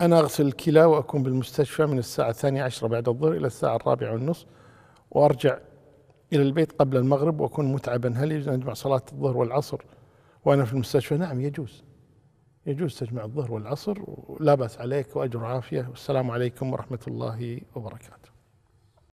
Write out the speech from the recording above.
أنا أغسل الكلى وأكون بالمستشفى من الساعة الثانية عشرة بعد الظهر إلى الساعة الرابعة والنصف وأرجع إلى البيت قبل المغرب وأكون متعبا. هل يجوز أن أجمع صلاة الظهر والعصر وأنا في المستشفى؟ نعم يجوز. يجوز تجمع الظهر والعصر ولا بأس عليك وأجر عافية والسلام عليكم ورحمة الله وبركاته.